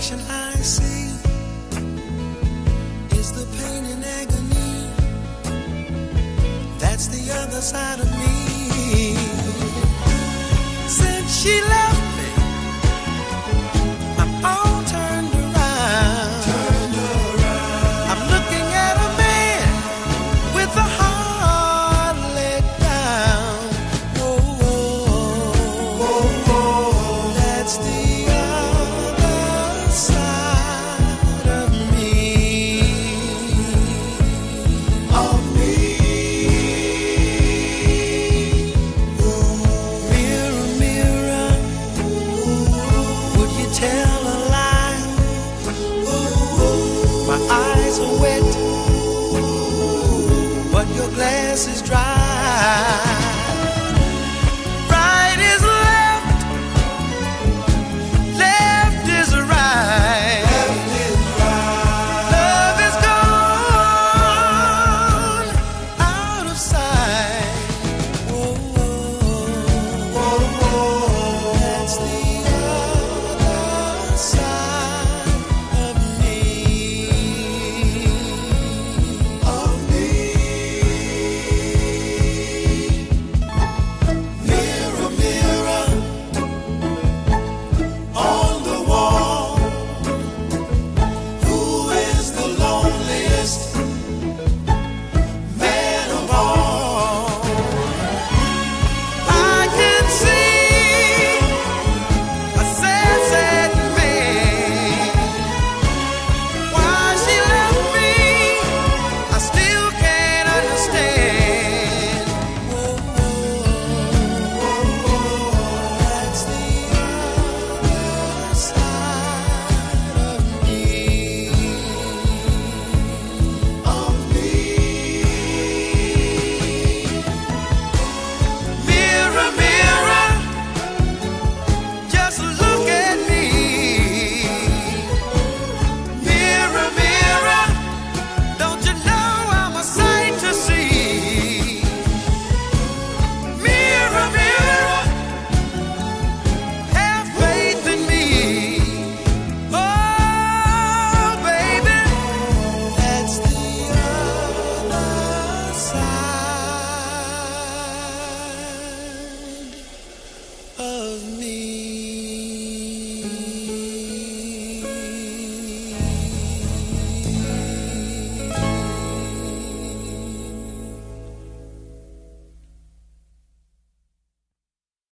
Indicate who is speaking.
Speaker 1: I see is the pain and agony. That's the other side of me. tell a lie. My eyes are wet, but your glass is dry.